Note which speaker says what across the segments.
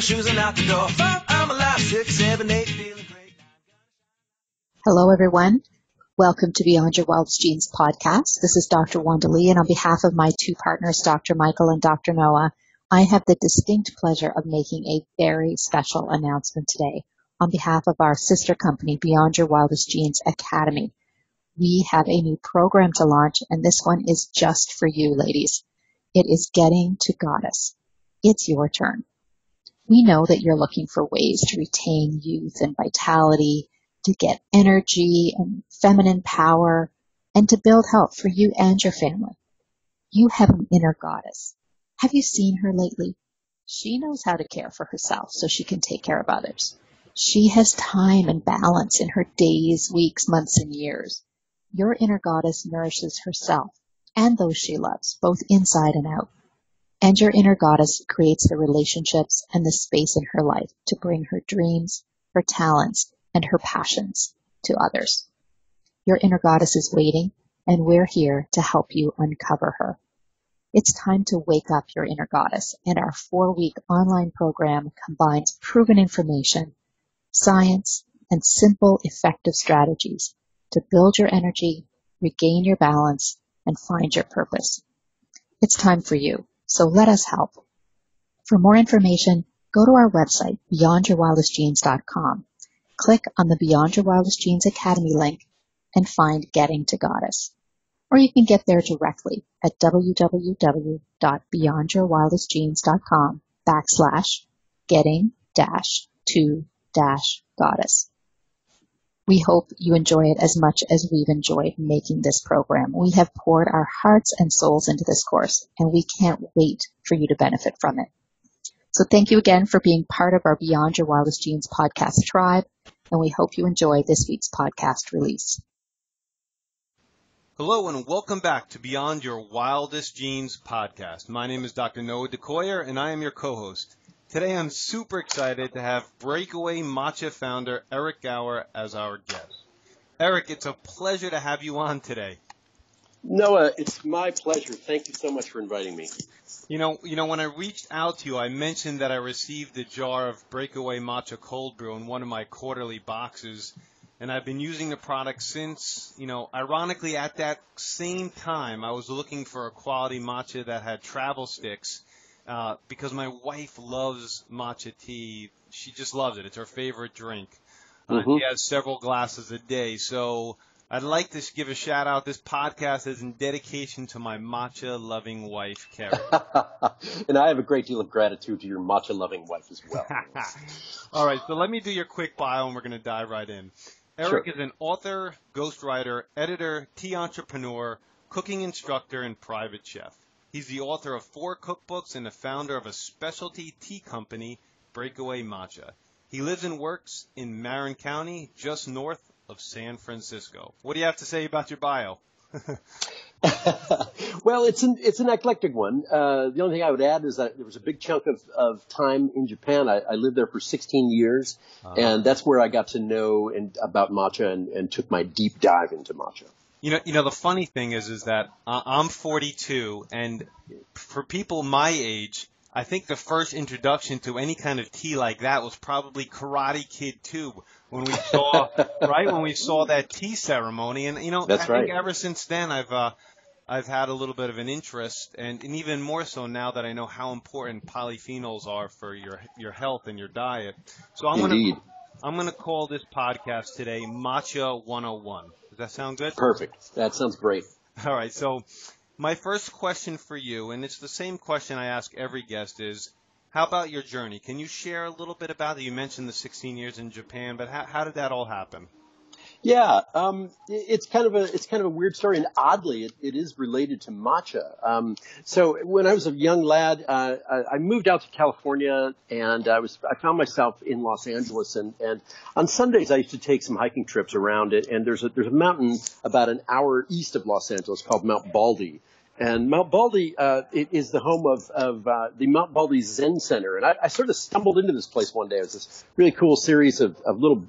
Speaker 1: my shoes and out the door. Five, I'm alive. Six, seven, eight.
Speaker 2: Hello, everyone. Welcome to Beyond Your Wildest Genes podcast. This is Dr. Wanda Lee, and on behalf of my two partners, Dr. Michael and Dr. Noah, I have the distinct pleasure of making a very special announcement today on behalf of our sister company, Beyond Your Wildest Genes Academy. We have a new program to launch, and this one is just for you, ladies. It is Getting to Goddess. It's your turn. We know that you're looking for ways to retain youth and vitality, to get energy and feminine power, and to build health for you and your family. You have an inner goddess. Have you seen her lately? She knows how to care for herself so she can take care of others. She has time and balance in her days, weeks, months, and years. Your inner goddess nourishes herself and those she loves, both inside and out. And your inner goddess creates the relationships and the space in her life to bring her dreams, her talents, and her passions to others. Your inner goddess is waiting, and we're here to help you uncover her. It's time to wake up your inner goddess, and our four week online program combines proven information, science, and simple, effective strategies to build your energy, regain your balance, and find your purpose. It's time for you, so let us help. For more information, go to our website, beyondyourwildestgenes.com click on the Beyond Your Wildest Genes Academy link and find Getting to Goddess. Or you can get there directly at www.beyondyourwildestgenes.com backslash getting dash to dash goddess. We hope you enjoy it as much as we've enjoyed making this program. We have poured our hearts and souls into this course and we can't wait for you to benefit from it. So thank you again for being part of our Beyond Your Wildest Genes podcast tribe and we hope you enjoy this week's podcast release.
Speaker 3: Hello and welcome back to Beyond Your Wildest Genes podcast. My name is Dr. Noah DeCoyer and I am your co-host. Today I'm super excited to have Breakaway Matcha founder Eric Gower as our guest. Eric, it's a pleasure to have you on today.
Speaker 4: Noah, it's my pleasure. Thank you so much for inviting me.
Speaker 3: You know, you know, when I reached out to you, I mentioned that I received a jar of Breakaway Matcha Cold Brew in one of my quarterly boxes, and I've been using the product since. You know, ironically, at that same time, I was looking for a quality matcha that had travel sticks, uh, because my wife loves matcha tea. She just loves it. It's her favorite drink. Uh,
Speaker 4: Mhm.
Speaker 3: She has several glasses a day, so I'd like to give a shout out. This podcast is in dedication to my matcha loving wife, Carrie.
Speaker 4: and I have a great deal of gratitude to your matcha loving wife as well.
Speaker 3: All right, so let me do your quick bio and we're going to dive right in. Eric
Speaker 4: Sure.
Speaker 3: is an author, ghostwriter, editor, tea entrepreneur, cooking instructor, and private chef. He's the author of four cookbooks and the founder of a specialty tea company, Breakaway Matcha. He lives and works in Marin County, just north of San Francisco. What do you have to say about your bio?
Speaker 4: well, it's an it's an eclectic one. Uh, the only thing I would add is that there was a big chunk of, of time in Japan. I, I lived there for 16 years, and that's where I got to know and, about matcha and, and took my deep dive into matcha.
Speaker 3: You know, you know, the funny thing is, is that I'm 42, and for people my age, I think the first introduction to any kind of tea like that was probably Karate Kid 2 when we saw, right, when we saw that tea ceremony, and you know,
Speaker 4: That's
Speaker 3: I think
Speaker 4: right.
Speaker 3: ever since then I've, uh, I've had a little bit of an interest, and, and even more so now that I know how important polyphenols are for your your health and your diet. So I'm
Speaker 4: Indeed.
Speaker 3: gonna I'm gonna call this podcast today Matcha 101. That sound good?
Speaker 4: Perfect. That sounds great.
Speaker 3: All right. So my first question for you, and it's the same question I ask every guest, is how about your journey? Can you share a little bit about it? You mentioned the 16 years in Japan, but how, how did that all happen?
Speaker 4: Yeah, um, it's kind of a it's kind of a weird story, and oddly, it, it is related to matcha. Um, so when I was a young lad, uh, I, I moved out to California, and I was I found myself in Los Angeles, and, and on Sundays I used to take some hiking trips around it. And there's a there's a mountain about an hour east of Los Angeles called Mount Baldy. And Mount Baldy uh, is the home of, of uh, the Mount Baldy Zen Center. And I, I sort of stumbled into this place one day. It was this really cool series of, of little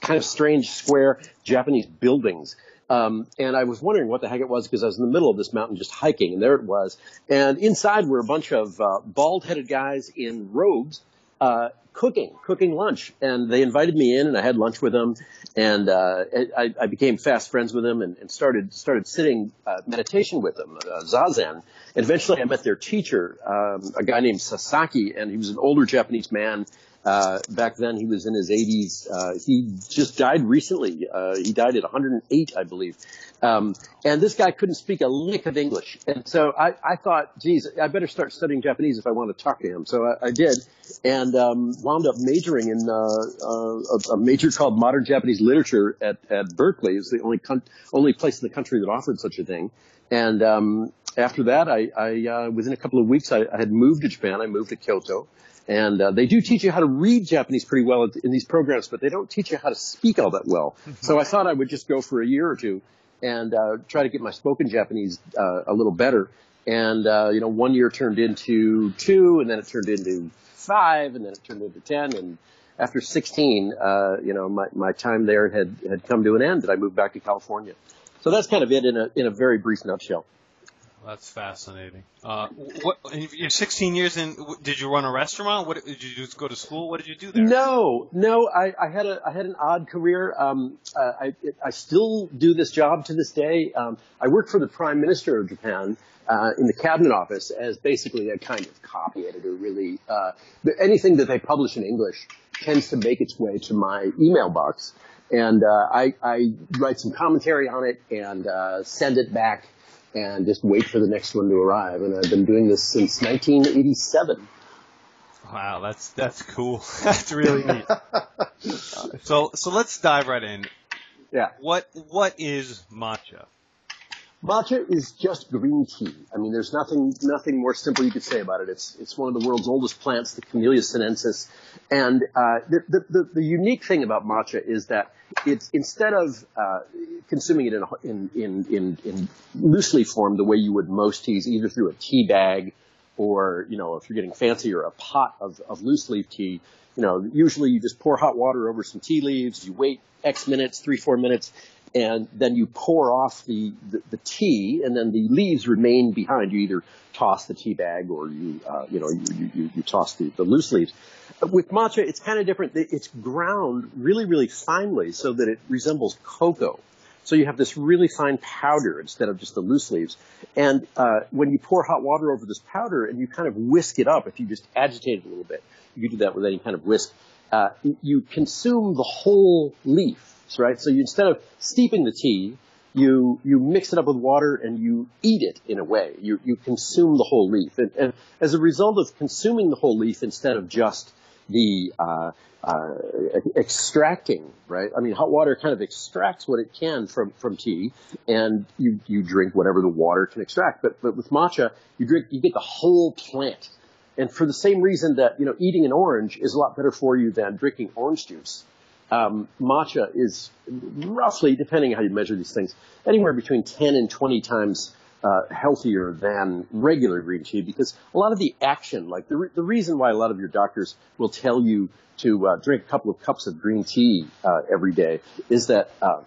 Speaker 4: kind of strange square Japanese buildings. Um, and I was wondering what the heck it was because I was in the middle of this mountain just hiking, and there it was. And inside were a bunch of uh, bald-headed guys in robes uh, cooking, cooking lunch. And they invited me in and I had lunch with them and, uh, I, I, became fast friends with them and, and started, started sitting, uh, meditation with them, uh, Zazen. And eventually I met their teacher, um, a guy named Sasaki and he was an older Japanese man. Uh, back then he was in his 80s. Uh, he just died recently. Uh, he died at 108, I believe. Um, and this guy couldn't speak a lick of English. And so I, I thought, geez, I better start studying Japanese if I want to talk to him. So I, I did and um, wound up majoring in uh, uh, a, a, major called Modern Japanese Literature at, at Berkeley. It's the only con- only place in the country that offered such a thing. And um, after that, I, I uh, within a couple of weeks, I, I, had moved to Japan. I moved to Kyoto. And uh, they do teach you how to read Japanese pretty well in these programs, but they don't teach you how to speak all that well. so I thought I would just go for a year or two and uh, try to get my spoken Japanese uh, a little better. And uh, you know, one year turned into two, and then it turned into five, and then it turned into ten. And after 16, uh, you know, my, my time there had had come to an end, and I moved back to California. So that's kind of it in a in a very brief nutshell.
Speaker 3: That's fascinating. Uh, what, you're 16 years in. Did you run a restaurant? What did you just go to school? What did you do there?
Speaker 4: No, no. I, I had a I had an odd career. Um, I I still do this job to this day. Um, I work for the Prime Minister of Japan. Uh, in the cabinet office as basically a kind of copy editor, really. Uh, anything that they publish in English tends to make its way to my email box. And uh, I, I write some commentary on it and uh, send it back and just wait for the next one to arrive. And I've been doing this since 1987.
Speaker 3: Wow, that's that's cool. that's really neat. so so let's dive right in.
Speaker 4: Yeah.
Speaker 3: What what is matcha?
Speaker 4: Matcha is just green tea. I mean, there's nothing nothing more simple you could say about it. It's it's one of the world's oldest plants, the Camellia sinensis, and uh, the, the, the unique thing about matcha is that it's instead of uh, consuming it in, in in in in loose leaf form the way you would most teas, either through a tea bag or you know if you're getting fancier, a pot of of loose leaf tea. You know, usually you just pour hot water over some tea leaves, you wait X minutes, three, four minutes, and then you pour off the, the, the, tea, and then the leaves remain behind. You either toss the tea bag or you, uh, you know, you, you, you toss the, the loose leaves. With matcha, it's kind of different. It's ground really, really finely so that it resembles cocoa. So you have this really fine powder instead of just the loose leaves. And uh, when you pour hot water over this powder and you kind of whisk it up, if you just agitate it a little bit, you can do that with any kind of whisk. Uh, you consume the whole leaf right? So you, instead of steeping the tea, you you mix it up with water and you eat it in a way. You you consume the whole leaf, and, and as a result of consuming the whole leaf instead of just the uh, uh, extracting, right? I mean, hot water kind of extracts what it can from from tea, and you you drink whatever the water can extract. But but with matcha, you drink you get the whole plant, and for the same reason that you know eating an orange is a lot better for you than drinking orange juice um, matcha is roughly, depending on how you measure these things, anywhere between 10 and 20 times uh, healthier than regular green tea because a lot of the action, like the, re- the reason why a lot of your doctors will tell you to uh, drink a couple of cups of green tea uh, every day is that uh,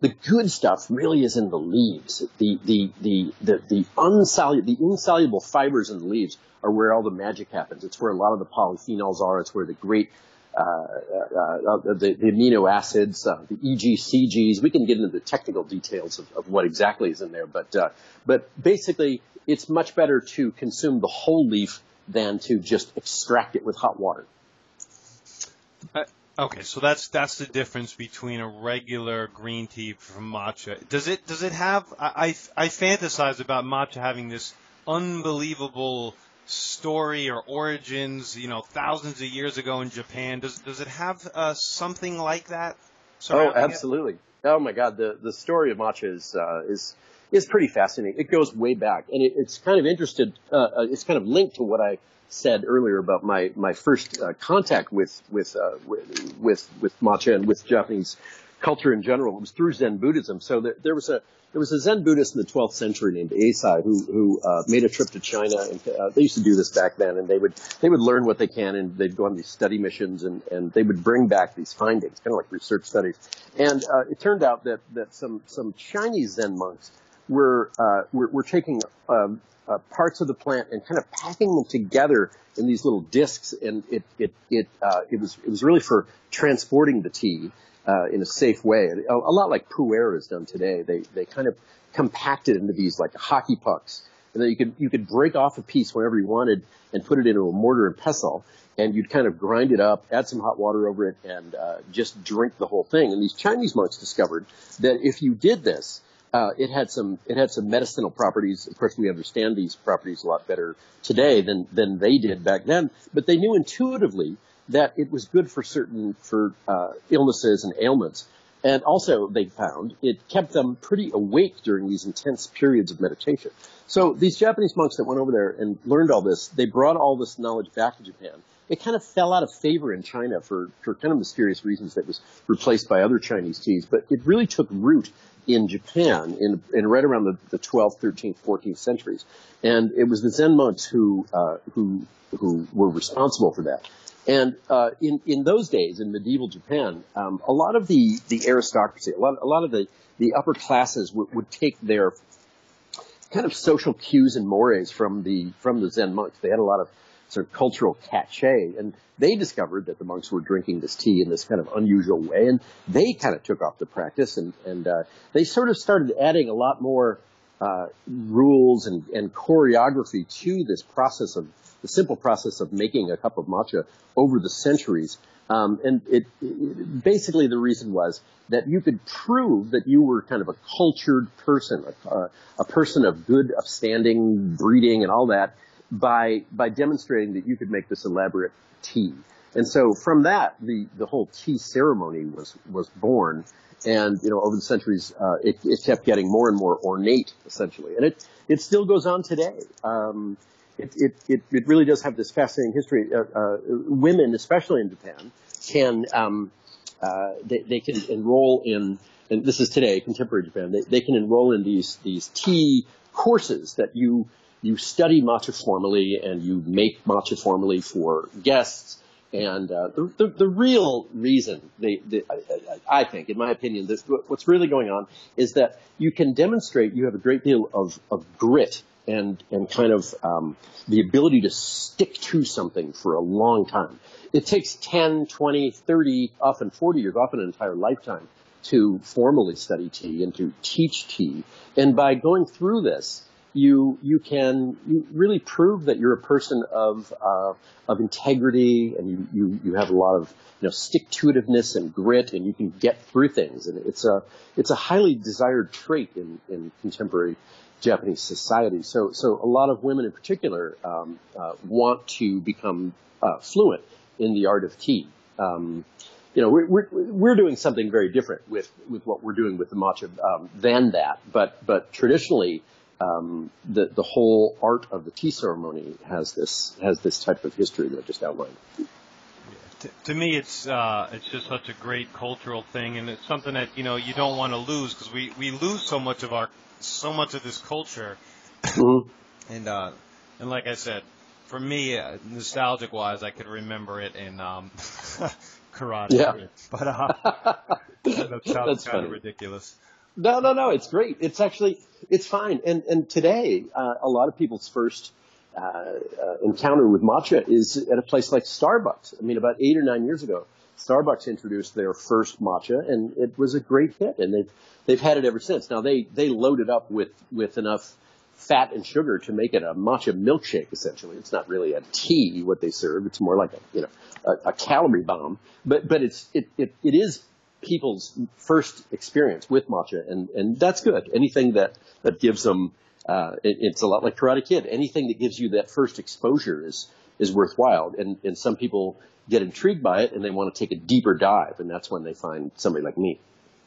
Speaker 4: the good stuff really is in the leaves. The the the the the, unsolu- the insoluble fibers in the leaves are where all the magic happens. It's where a lot of the polyphenols are. It's where the great Uh, uh, the, the, amino acids, uh, the EGCGs. We can get into the technical details of, of what exactly is in there, but uh, but basically, it's much better to consume the whole leaf than to just extract it with hot water.
Speaker 3: Okay, so that's that's the difference between a regular green tea from matcha. Does it does it have? I I, I fantasize about matcha having this unbelievable story or origins, you know, thousands of years ago in Japan. Does does it have uh, something like that?
Speaker 4: Oh, absolutely. It? Oh my God, the the story of matcha is uh, is is pretty fascinating. It goes way back, and it, it's kind of interested. Uh, uh it's kind of linked to what I said earlier about my my first uh, contact with with, uh, with with with matcha and with Japanese culture in general. It was through Zen Buddhism. So there, there was a there was a Zen Buddhist in the 12th century named Eisai who who uh, made a trip to China, and uh, they used to do this back then. And they would they would learn what they can, and they'd go on these study missions, and and they would bring back these findings, kind of like research studies. And uh, it turned out that that some some Chinese Zen monks we're, uh, we're, we're taking um, uh, parts of the plant and kind of packing them together in these little discs, and it it it uh, it was it was really for transporting the tea uh, in a safe way, a, a lot like Pu'er is done today. They they kind of compact it into these like hockey pucks, and then you could you could break off a piece whenever you wanted and put it into a mortar and pestle, and you'd kind of grind it up, add some hot water over it, and uh, just drink the whole thing. And these Chinese monks discovered that if you did this, uh, it had some it had some medicinal properties. Of course, we understand these properties a lot better today than than they did back then. But they knew intuitively that it was good for certain for uh, illnesses and ailments. And also, they found it kept them pretty awake during these intense periods of meditation. So these Japanese monks that went over there and learned all this, they brought all this knowledge back to Japan. It kind of fell out of favor in China for, for kind of mysterious reasons that was replaced by other Chinese teas, but it really took root in Japan in, in right around the, the 12th, 13th, 14th centuries. And it was the Zen monks who, uh, who, who were responsible for that. And uh, in in those days, in medieval Japan, um, a lot of the the aristocracy, a lot a lot of the the upper classes would, would take their kind of social cues and mores from the from the Zen monks. They had a lot of sort of cultural cachet. And they discovered that the monks were drinking this tea in this kind of unusual way, and they kind of took off the practice, and, and uh, they sort of started adding a lot more uh, rules and, and choreography to this process of the simple process of making a cup of matcha over the centuries. Um, and it, it, basically the reason was that you could prove that you were kind of a cultured person, a, a person of good upstanding breeding and all that, by by demonstrating that you could make this elaborate tea. And so from that, the the whole tea ceremony was was born. And you know, over the centuries, uh, it, it kept getting more and more ornate, essentially, and it it still goes on today. Um, it, it, it, it really does have this fascinating history. Uh, uh, women, especially in Japan, can um, uh, they, they can enroll in, and this is today, contemporary Japan. They, they can enroll in these these tea courses that you you study matcha formally and you make matcha formally for guests. And uh, the, the, the real reason, they, they, I, I think, in my opinion, this, what's really going on is that you can demonstrate you have a great deal of, of grit and and kind of um, the ability to stick to something for a long time. It takes 10, 20, 30, often 40 years, often an entire lifetime to formally study tea and to teach tea. And by going through this, you you can really prove that you're a person of uh, of integrity and you, you you have a lot of you know stick to itiveness and grit and you can get through things and it's a it's a highly desired trait in in contemporary Japanese society. So so a lot of women in particular um, uh, want to become uh, fluent in the art of tea. Um, you know, we're, we're, we're doing something very different with, with what we're doing with the matcha um, than that. But but traditionally, um, the the whole art of the tea ceremony has this has this type of history that I just outlined.
Speaker 3: To, to me, it's uh, it's just such a great cultural thing, and it's something that you know you don't want to lose because we we lose so much of our so much of this culture,
Speaker 4: Mm-hmm.
Speaker 3: and uh, and like I said, for me, uh, nostalgic wise, I could remember it in um, karate.
Speaker 4: Yeah.
Speaker 3: but uh, that sounds
Speaker 4: That's
Speaker 3: kind
Speaker 4: funny.
Speaker 3: of ridiculous.
Speaker 4: No, no, no. It's great. It's actually it's fine. And and today, uh, a lot of people's first uh, uh, encounter with matcha is at a place like Starbucks. I mean, about eight or nine years ago, Starbucks introduced their first matcha, and it was a great hit. And they've they've had it ever since. Now they they load it up with with enough fat and sugar to make it a matcha milkshake. Essentially, it's not really a tea what they serve. It's more like a you know a, a calorie bomb. But but it's it it, it is people's first experience with matcha, and and that's good. Anything that that gives them, uh, it, it's a lot like Karate Kid. Anything that gives you that first exposure is is worthwhile, and and some people get intrigued by it and they want to take a deeper dive, and that's when they find somebody like me.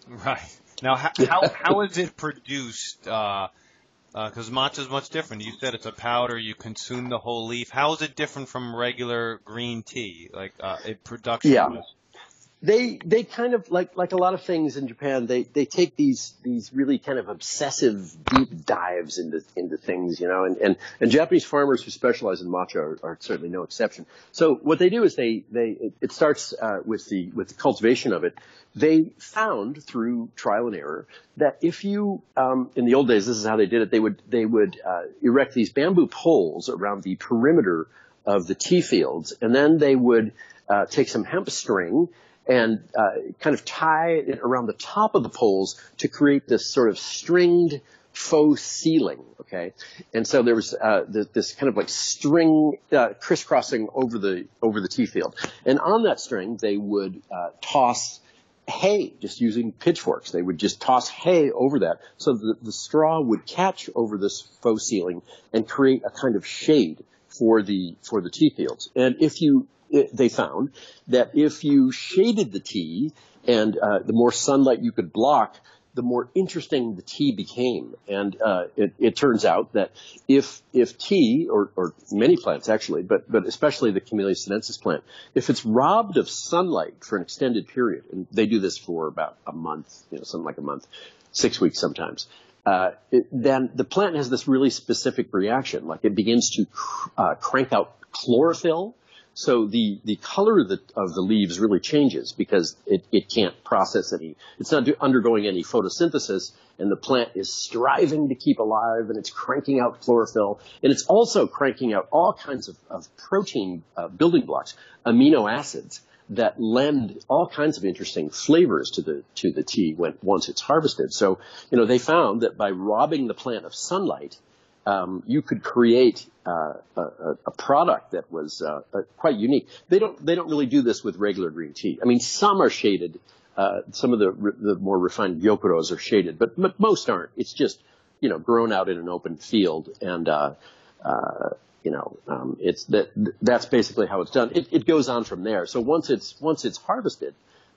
Speaker 3: Right. Now, how how, how is it produced? Uh, because matcha is much different. You said it's a powder. You consume the whole leaf. How is it different from regular green tea, like uh, it production?
Speaker 4: Yeah.
Speaker 3: wise?
Speaker 4: They they kind of like like a lot of things in Japan. They they take these these really kind of obsessive deep dives into into things, you know. And and, and Japanese farmers who specialize in matcha are, are certainly no exception. So what they do is they they it, starts uh, with the with the cultivation of it. They found through trial and error that if you um, in the old days this is how they did it. They would they would uh, erect these bamboo poles around the perimeter of the tea fields, and then they would uh, take some hemp string and uh, kind of tie it around the top of the poles to create this sort of stringed faux ceiling. Okay, and so there was uh, this, this, kind of like string uh, crisscrossing over the over the tea field, and on that string they would uh, toss hay just using pitchforks. They would just toss hay over that so that the straw would catch over this faux ceiling and create a kind of shade for the for the tea fields. And if you it, they found that if you shaded the tea and uh, the more sunlight you could block, the more interesting the tea became. And uh, it, it, turns out that if if tea or, or many plants actually, but but especially the Camellia sinensis plant, if it's robbed of sunlight for an extended period, and they do this for about a month, you know, something like a month, six weeks sometimes. Uh, it, then the plant has this really specific reaction, like it begins to cr- uh, crank out chlorophyll, so the, the color of the, of the leaves really changes because it, it can't process any, it's not undergoing any photosynthesis and the plant is striving to keep alive and it's cranking out chlorophyll and it's also cranking out all kinds of, of protein uh, building blocks, amino acids that lend all kinds of interesting flavors to the to the tea when once it's harvested. So, you know, they found that by robbing the plant of sunlight, um, you could create uh, a, a, product that was uh, uh, quite unique. They don't they don't really do this with regular green tea. I mean, some are shaded. Uh, some of the the more refined gyokuros are shaded, but but most aren't. It's just you know grown out in an open field, and uh, uh, you know um, it's that that's basically how it's done. It, it goes on from there. So once it's once it's harvested.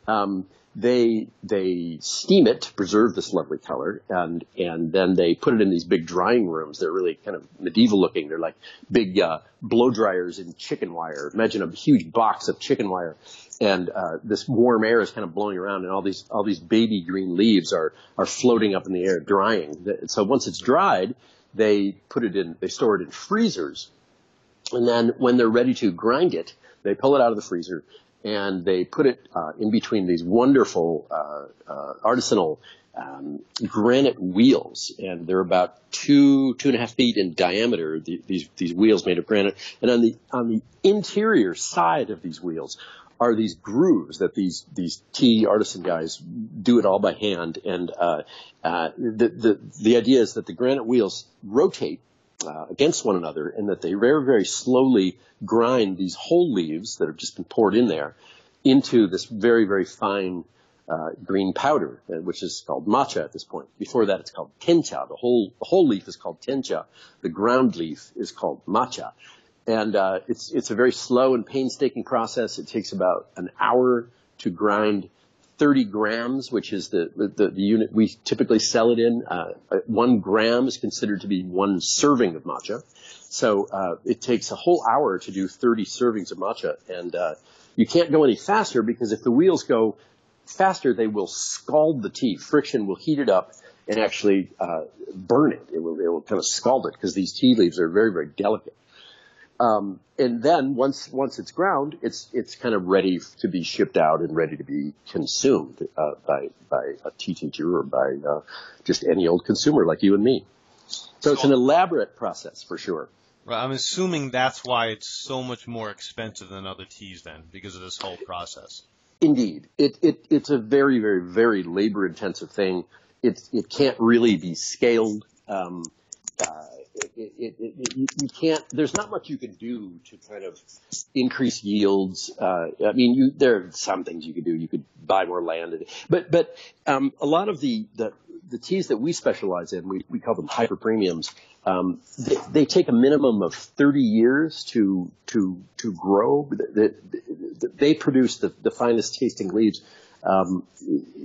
Speaker 4: Um, they they steam it to preserve this lovely color, and and then they put it in these big drying rooms. They're really kind of medieval looking. They're like big uh, blow dryers in chicken wire. Imagine a huge box of chicken wire, and uh, this warm air is kind of blowing around, and all these all these baby green leaves are are floating up in the air, drying. So once it's dried, they put it in. They store it in freezers, and then when they're ready to grind it, they pull it out of the freezer and they put it uh, in between these wonderful uh, uh, artisanal um, granite wheels, and they're about two two and a half feet in diameter. The, these these wheels made of granite, and on the on the interior side of these wheels are these grooves that these these tea artisan guys do it all by hand. And uh, uh, the the the idea is that the granite wheels rotate uh, against one another and that they very, very slowly grind these whole leaves that have just been poured in there into this very, very fine uh, green powder, uh, which is called matcha at this point. Before that, it's called tencha. The whole, the whole leaf is called tencha. The ground leaf is called matcha. And uh, it's, it's a very slow and painstaking process. It takes about an hour to grind 30 grams, which is the, the, the unit we typically sell it in. Uh, uh, one gram is considered to be one serving of matcha. So uh, it takes a whole hour to do 30 servings of matcha, and uh, you can't go any faster because if the wheels go faster, they will scald the tea. Friction will heat it up and actually uh, burn it. It will, it will kind of scald it because these tea leaves are very, very delicate. Um, and then once once it's ground, it's it's kind of ready to be shipped out and ready to be consumed uh, by by a tea teacher or by uh, just any old consumer like you and me. So it's an elaborate process for sure.
Speaker 3: Right, I'm assuming that's why it's so much more expensive than other teas then, because of this whole process.
Speaker 4: Indeed, it, it it's a very very very labor intensive thing. It it can't really be scaled. Um, uh, it, it, it, you can't. There's not much you can do to kind of increase yields. Uh, I mean, you, there are some things you could do. You could buy more land, but but um, a lot of the, the the teas that we specialize in, we, we call them hyper premiums. Um, they, they, take a minimum of 30 years to to to grow. They, they produce the, the finest tasting leaves. Um,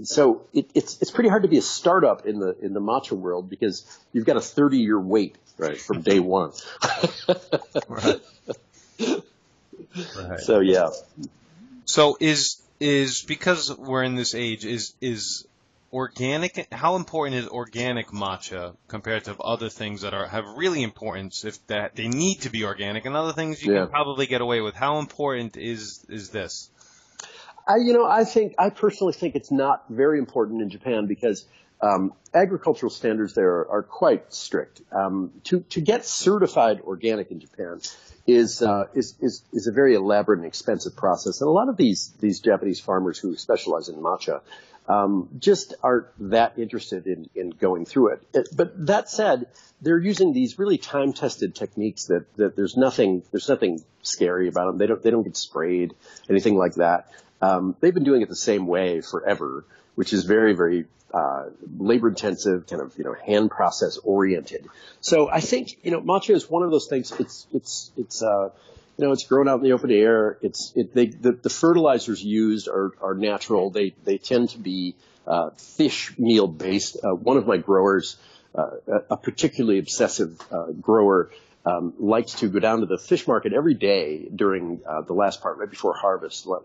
Speaker 4: so it, it's it's pretty hard to be a startup in the in the matcha world because you've got a 30 year wait right from day one. right. right.
Speaker 3: So
Speaker 4: yeah.
Speaker 3: So is is because we're in this age is is organic how important is organic matcha compared to other things that are have really importance if that they need to be organic and other things you
Speaker 4: Yeah.
Speaker 3: can probably get away with how important is is this
Speaker 4: I, you know, I think I personally think it's not very important in Japan because um, agricultural standards there are, quite strict. Um, to to get certified organic in Japan is, uh, is is is a very elaborate and expensive process, and a lot of these these Japanese farmers who specialize in matcha um, just aren't that interested in, in going through it. it. But that said, they're using these really time tested techniques that, that there's nothing there's nothing scary about them. They don't they don't get sprayed anything like that. Um, they've been doing it the same way forever, which is very very uh, labor intensive, kind of you know hand process oriented. So I think you know matcha is one of those things. It's it's it's uh, you know, it's grown out in the open air. It's it, they, the, the fertilizers used are, are natural. They they tend to be uh, fish meal based. Uh, one of my growers, uh, a, particularly obsessive uh, grower, um, likes to go down to the fish market every day during uh, the last part, right before harvest, la-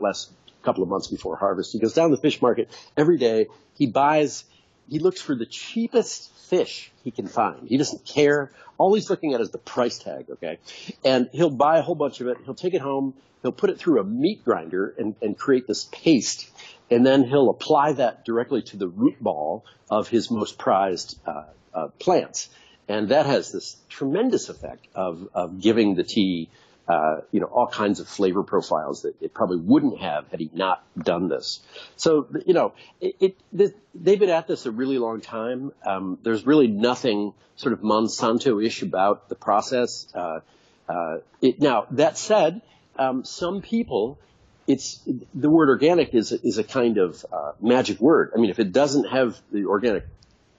Speaker 4: last couple of months before harvest. He goes down to the fish market every day. He buys. He looks for the cheapest fish he can find. He doesn't care. All he's looking at is the price tag, okay? And he'll buy a whole bunch of it. He'll take it home. He'll put it through a meat grinder and, and create this paste. And then he'll apply that directly to the root ball of his most prized uh, uh, plants. And that has this tremendous effect of, of giving the tea uh, you know, all kinds of flavor profiles that it probably wouldn't have had he not done this. So, you know, it, it th- they've been at this a really long time. Um, there's really nothing sort of Monsanto-ish about the process. Uh, uh, it, now, that said, um, some people, it's the word organic is is a kind of uh, magic word. I mean, if it doesn't have the organic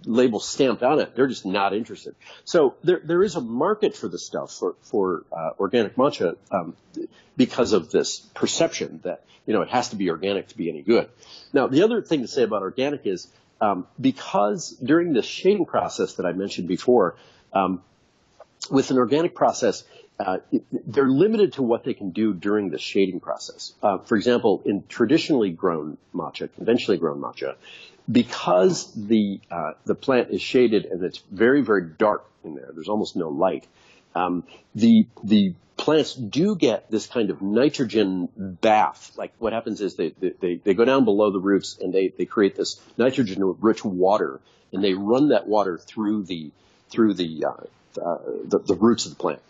Speaker 4: label stamped on it, they're just not interested. So there there is a market for this stuff for for uh, organic matcha um, because of this perception that you know it has to be organic to be any good. Now the other thing to say about organic is um, because during the shading process that I mentioned before, um, with an organic process. Uh, they're limited to what they can do during the shading process. Uh, for example, in traditionally grown matcha, conventionally grown matcha, because the uh, the plant is shaded and it's very very dark in there. There's almost no light. Um, the the plants do get this kind of nitrogen bath. Like what happens is they they, they go down below the roots and they they create this nitrogen rich water and they run that water through the through the uh, the, the roots of the plant.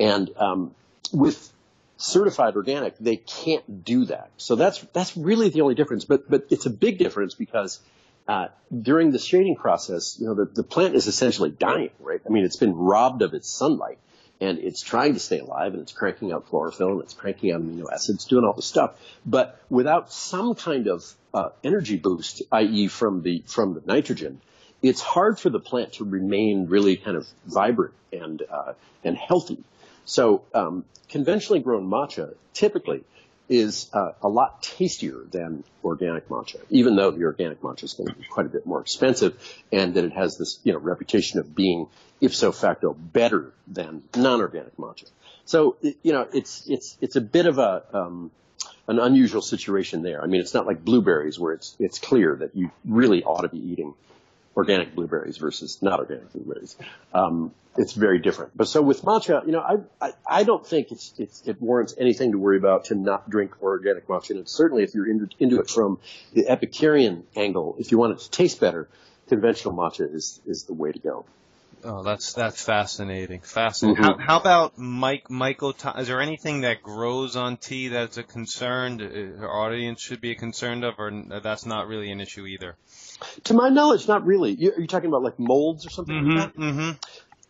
Speaker 4: And um, with certified organic, they can't do that. So that's that's really the only difference. But but it's a big difference because uh, during the shading process, you know, the, the plant is essentially dying, right? I mean, it's been robbed of its sunlight and it's trying to stay alive and it's cranking out chlorophyll and it's cranking out amino acids, doing all this stuff. But without some kind of uh, energy boost, i.e. from the from the nitrogen, it's hard for the plant to remain really kind of vibrant and uh, and healthy. So um, conventionally grown matcha typically is uh, a lot tastier than organic matcha, even though the organic matcha is going to be quite a bit more expensive, and that it has this you know reputation of being ipso facto better than non-organic matcha. So you know it's it's it's a bit of a um, an unusual situation there. I mean, it's not like blueberries where it's it's clear that you really ought to be eating organic blueberries versus not organic blueberries. Um, it's very different. But so with matcha, you know, I, I, I don't think it's, it's, it warrants anything to worry about to not drink organic matcha. And certainly if you're into, into it from the Epicurean angle, if you want it to taste better, conventional matcha is, is the way to go.
Speaker 3: Oh, that's that's fascinating. Fascinating.
Speaker 4: Mhm.
Speaker 3: How, how about Mike Michael? Is there anything that grows on tea that's a concern? uh, Our audience should be concerned of, or that's not really an issue either.
Speaker 4: To my knowledge, not really. You, are you talking about like molds or something like that?
Speaker 3: Mm-hmm. mm-hmm.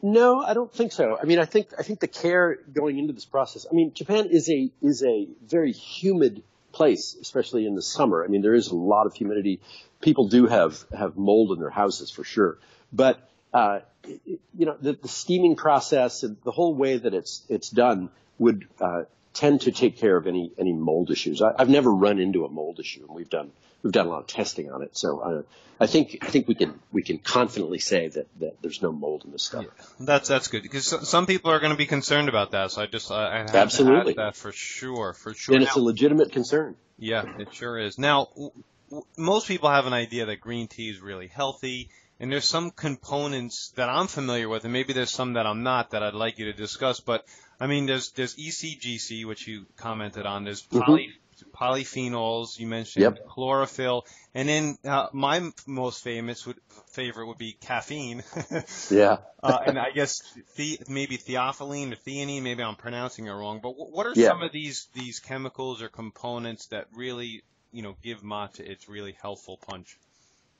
Speaker 4: No, I don't think so. I mean, I think I think the care going into this process. I mean, Japan is a is a very humid place, especially in the summer. I mean, there is a lot of humidity. People do have have mold in their houses for sure, but uh, you know, the, the steaming process and the whole way that it's it's done would uh, tend to take care of any any mold issues. I, I've never run into a mold issue, and we've done we've done a lot of testing on it. So uh, I think I think we can we can confidently say that, that there's no mold in this stuff. Yeah.
Speaker 3: That's that's good because some people are going to be concerned about that. So I just I, I have
Speaker 4: absolutely
Speaker 3: that for sure for sure.
Speaker 4: And it's now, a legitimate concern.
Speaker 3: Yeah, it sure is. Now, w- w- most people have an idea that green tea is really healthy. And there's some components that I'm familiar with, and maybe there's some that I'm not that I'd like you to discuss. But I mean, there's there's ECGC, which you commented on. There's poly, mm-hmm polyphenols. You mentioned
Speaker 4: yep.
Speaker 3: chlorophyll, and then uh, my most famous would, favorite would be caffeine.
Speaker 4: yeah.
Speaker 3: uh, and I guess the, maybe theophylline or theanine. Maybe I'm pronouncing it wrong. But what are
Speaker 4: yeah.
Speaker 3: some of these these chemicals or components that really you know give matcha its really helpful punch?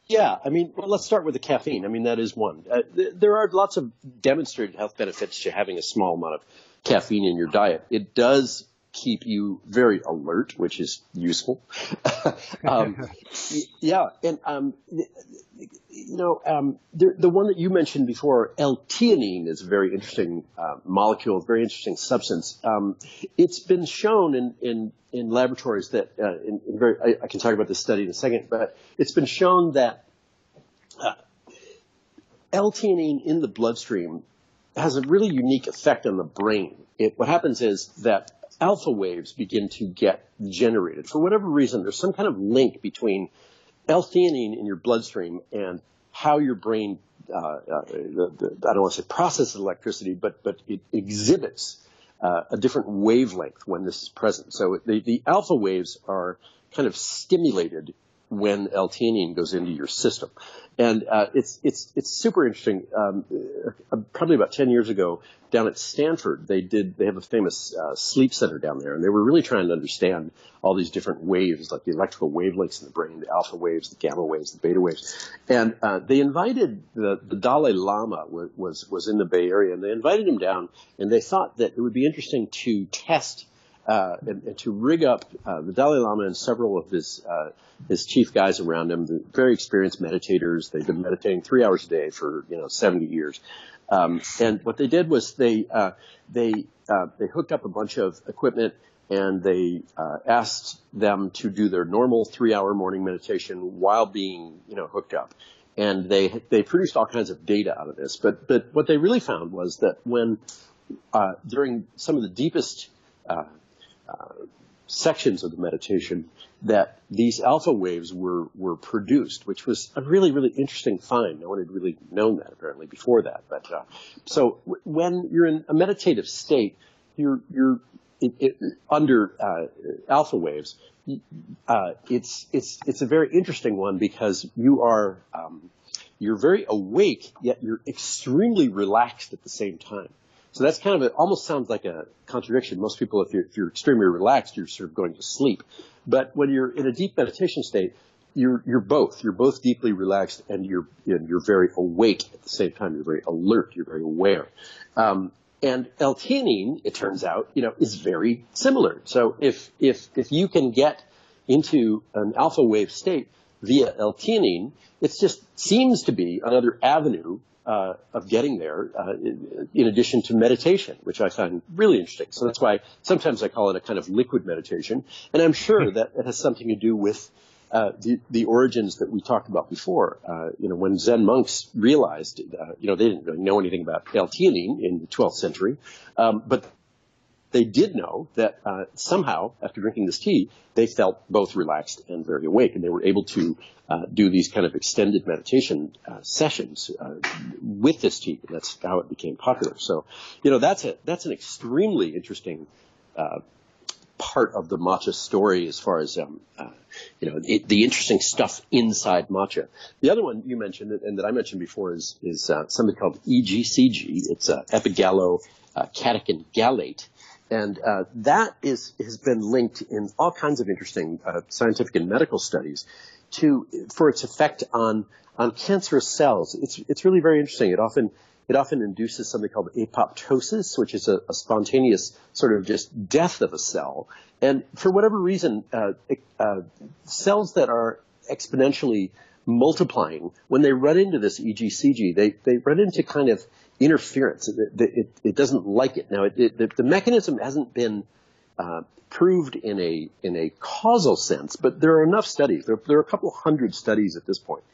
Speaker 4: Yeah, I mean, well, let's start with the caffeine. I mean, that is one. Uh, th- there are lots of demonstrated health benefits to having a small amount of caffeine in your diet. It does keep you very alert, which is useful. um, yeah, and um, you know, um, the, one that you mentioned before, L-theanine, is a very interesting uh, molecule, very interesting substance. Um, it's been shown in in, in laboratories that, uh, in, in very, I, I, can talk about this study in a second, but it's been shown that uh, L-theanine in the bloodstream has a really unique effect on the brain. It, what happens is that alpha waves begin to get generated. For whatever reason, there's some kind of link between L-theanine in your bloodstream and how your brain, uh, uh, the, the, I don't want to say processes electricity, but, but it exhibits uh, a different wavelength when this is present. So the, the alpha waves are kind of stimulated when L-theanine goes into your system. And uh, it's it's it's super interesting. Um, uh, probably about ten years ago, down at Stanford, they did they have a famous uh, sleep center down there, and they were really trying to understand all these different waves, like the electrical wavelengths in the brain, the alpha waves, the gamma waves, the beta waves, and uh, they invited the, the Dalai Lama was, was was in the Bay Area, and they invited him down, and they thought that it would be interesting to test uh, and, and, to rig up uh, the Dalai Lama and several of his uh, his chief guys around him, very experienced meditators. They've been meditating three hours a day for you know 70 years. Um, and what they did was they uh, they uh, they hooked up a bunch of equipment and they uh, asked them to do their normal three-hour morning meditation while being you know hooked up. And they they produced all kinds of data out of this. But but what they really found was that when during some of the deepest uh, sections of the meditation that these alpha waves were, were produced, which was a really, really interesting find. No one had really known that apparently before that. But, uh, so w- when you're in a meditative state, you're, you're it, it, under uh, alpha waves. Uh, it's it's it's a very interesting one because you are um, you're very awake yet you're extremely relaxed at the same time. So that's kind of a, almost sounds like a contradiction. Most people, if you're, if you're extremely relaxed, you're sort of going to sleep. But when you're in a deep meditation state, you're, you're both. You're both deeply relaxed and you're, you're very awake at the same time. You're very alert. You're very aware. Um, and L-theanine, it turns out, you know, is very similar. So if, if, if you can get into an alpha wave state via L-theanine, it just seems to be another avenue uh, of getting there, uh, in addition to meditation, which I find really interesting. So that's why sometimes I call it a kind of liquid meditation, and I'm sure that it has something to do with uh, the, the origins that we talked about before. Uh, you know, when Zen monks realized, uh, you know, they didn't really know anything about L-theanine in the 12th century, um, but they did know that uh, somehow, after drinking this tea, they felt both relaxed and very awake, and they were able to uh, do these kind of extended meditation uh, sessions uh, with this tea. That's how it became popular. So, you know, that's a that's an extremely interesting uh, part of the matcha story as far as um, uh, you know it, the interesting stuff inside matcha. The other one you mentioned and that I mentioned before is is something called EGCG. It's uh, epigallo catechin gallate and uh, that is has been linked in all kinds of interesting uh, scientific and medical studies to for its effect on on cancerous cells. It's it's really very interesting. It often it often induces something called apoptosis, which is a, a spontaneous sort of just death of a cell. And for whatever reason, uh, uh cells that are exponentially multiplying, when they run into this EGCG, they, they run into kind of interference. It, it, it doesn't like it. Now, it, the, the, mechanism hasn't been uh, proved in a in a causal sense, but there are enough studies. There, there are a couple hundred studies at this point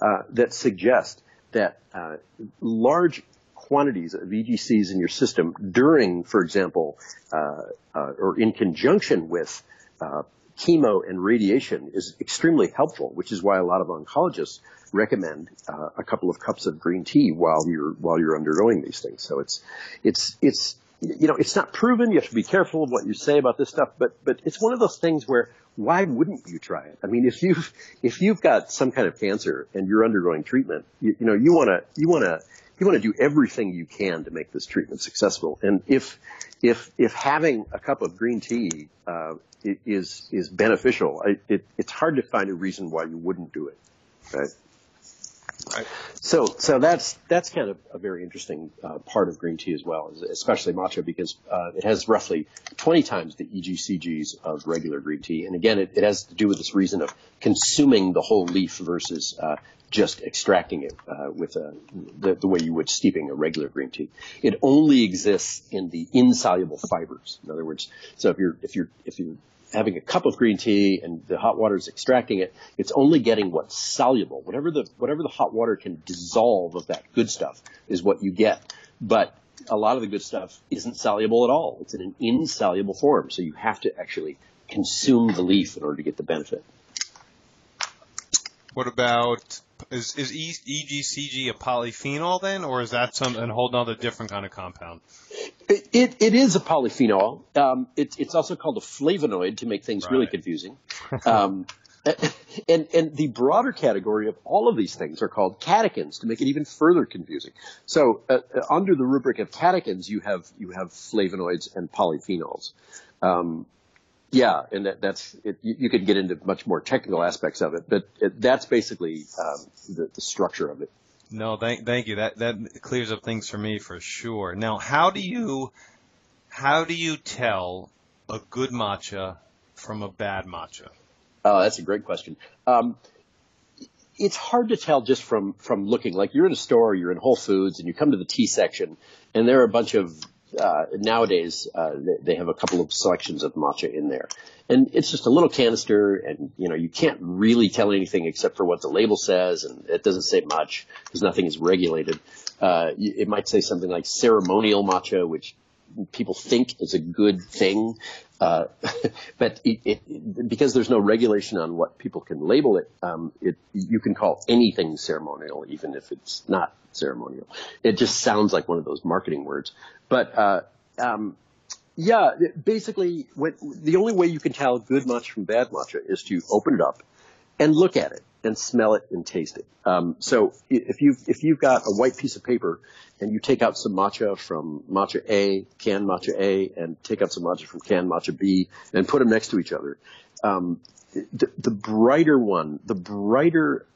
Speaker 4: uh, that suggest that uh, large quantities of EGCs in your system during, for example, uh, uh, or in conjunction with uh, chemo and radiation is extremely helpful, which is why a lot of oncologists recommend uh, a couple of cups of green tea while you're while you're undergoing these things. So it's it's it's you know it's not proven. You have to be careful of what you say about this stuff, but but it's one of those things where why wouldn't you try it? I mean, if you've if you've got some kind of cancer and you're undergoing treatment, you, you know you want to you want to you want to do everything you can to make this treatment successful. And if if if having a cup of green tea uh, is is beneficial, I, it, it's hard to find a reason why you wouldn't do it. Right. Right. So, so that's that's kind of a very interesting uh, part of green tea as well, especially matcha, because uh, it has roughly 20 times the EGCGs of regular green tea. And again, it, it has to do with this reason of consuming the whole leaf versus uh, just extracting it uh, with a, the, the way you would steeping a regular green tea. It only exists in the insoluble fibers. In other words, so if you're if you're if you're having a cup of green tea and the hot water is extracting it, it's only getting what's soluble. Whatever the whatever the hot water can dissolve of that good stuff is what you get. But a lot of the good stuff isn't soluble at all. It's in an insoluble form, so you have to actually consume the leaf in order to get the benefit.
Speaker 3: What about is is EGCG a polyphenol then, or is that some a whole other different kind of compound?
Speaker 4: It, it, it is a polyphenol. Um, it, it's also called a flavonoid to make things right. really confusing. Um, and, and the broader category of all of these things are called catechins to make it even further confusing. So uh, uh under the rubric of catechins, you have you have flavonoids and polyphenols. Um, yeah, and that, that's it, you, you, could get into much more technical aspects of it, but it, that's basically um, the, the structure of it.
Speaker 3: No, thank thank you. That that clears up things for me for sure. Now, how do you how do you tell a good matcha from a bad matcha?
Speaker 4: Oh, that's a great question. Um, it's hard to tell just from from looking. Like you're in a store, you're in Whole Foods, and you come to the tea section, and there are a bunch of uh, nowadays uh, they have a couple of selections of matcha in there, and it's just a little canister, and you know you can't really tell anything except for what the label says, and it doesn't say much because nothing is regulated. Uh, it might say something like ceremonial matcha, which people think is a good thing, uh, but it, it, because there's no regulation on what people can label it, um, it, you can call anything ceremonial, even if it's not ceremonial. It just sounds like one of those marketing words. But uh, um, yeah, basically, what, the only way you can tell good matcha from bad matcha is to open it up and look at it and smell it and taste it. Um, so if you if you've got a white piece of paper and you take out some matcha from matcha A, canned matcha A, and take out some matcha from canned matcha B, and put them next to each other, um, the, the brighter one, the brighter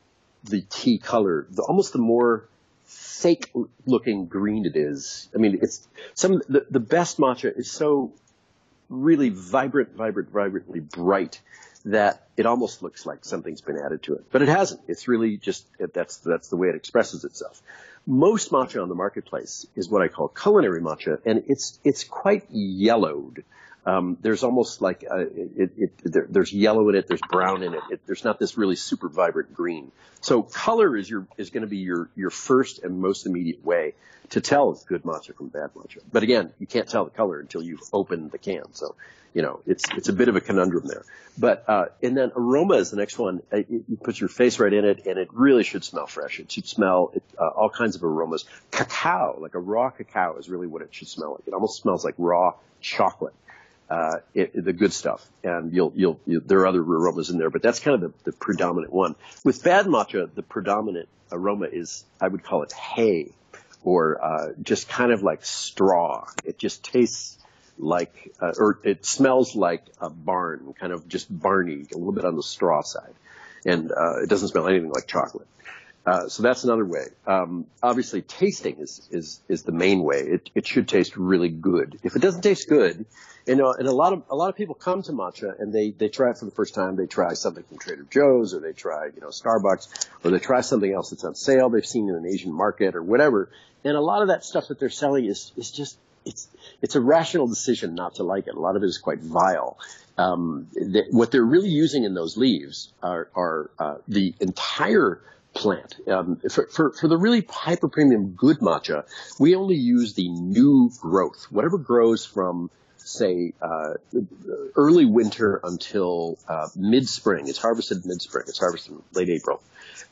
Speaker 4: the tea color, the, almost the more fake looking green it is. I mean, it's some the, the best matcha is so really vibrant, vibrant, vibrantly bright that it almost looks like something's been added to it, but it hasn't. It's really just that's that's the way it expresses itself. Most matcha on the marketplace is what I call culinary matcha, and it's it's quite yellowed. Um, there's almost like a, it, it, there, there's yellow in it, there's brown in it. There's not this really super vibrant green. So color is your is going to be your your first and most immediate way to tell good matcha from bad matcha. But again, you can't tell the color until you've opened the can. So you know, it's it's a bit of a conundrum there. But uh, and then aroma is the next one. It, uh, you put your face right in it, and it really should smell fresh. It should smell it, uh, all kinds of aromas. Cacao, like a raw cacao, is really what it should smell like. It almost smells like raw chocolate. Uh, it, the good stuff, and you'll, you'll, you'll, there are other aromas in there, but that's kind of the, the predominant one. With bad matcha, the predominant aroma is, I would call it hay, or uh, just kind of like straw. It just tastes like, uh, or it smells like a barn, kind of just barny, a little bit on the straw side. And uh, it doesn't smell anything like chocolate. Uh, so that's another way. Um, obviously, tasting is, is is the main way. It it should taste really good. If it doesn't taste good, you know, and a lot of a lot of people come to matcha and they they try it for the first time. They try something from Trader Joe's or they try you know Starbucks or they try something else that's on sale they've seen in an Asian market or whatever. And a lot of that stuff that they're selling is is just it's it's a rational decision not to like it. A lot of it is quite vile. Um, what they're really using in those leaves are, are uh, the entire plant. Um, for, for, for, the really hyper premium good matcha, we only use the new growth, whatever grows from say uh, early winter until uh, mid spring. It's harvested mid spring. It's harvested late April.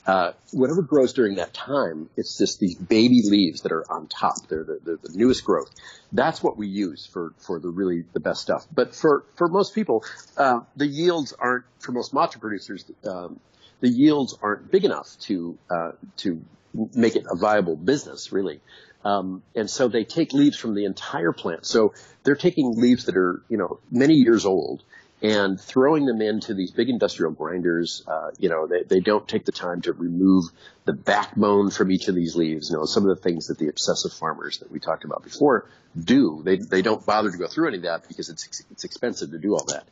Speaker 4: Uh, whatever grows during that time, it's just these baby leaves that are on top. They're the, they're the newest growth. That's what we use for, for the really the best stuff. But for, for most people, uh, the yields aren't, for most matcha producers, um, the yields aren't big enough to, uh, to make it a viable business, really. Um, and so they take leaves from the entire plant. So they're taking leaves that are, you know, many years old and throwing them into these big industrial grinders. Uh, you know, they, they don't take the time to remove the backbone from each of these leaves. You know, some of the things that the obsessive farmers that we talked about before do. They they don't bother to go through any of that because it's it's expensive to do all that.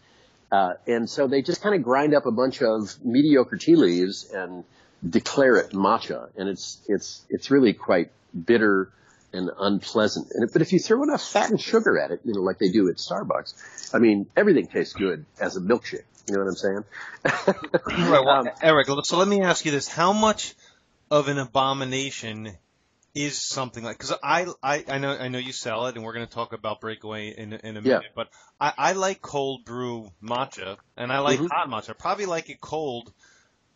Speaker 4: Uh, and so they just kind of grind up a bunch of mediocre tea leaves and declare it matcha, and it's it's it's really quite bitter and unpleasant. And, but if you throw enough fat and sugar at it, you know, like they do at Starbucks, I mean, everything tastes good as a milkshake. You know what I'm saying?
Speaker 3: right. Well, um, Eric, so let me ask you this: How much of an abomination is something like? Because I, I, I know, I know you sell it, and we're going to talk about breakaway in, in a minute. Yeah. But I, I like cold brew matcha, and I like mm-hmm. hot matcha. I probably like it cold.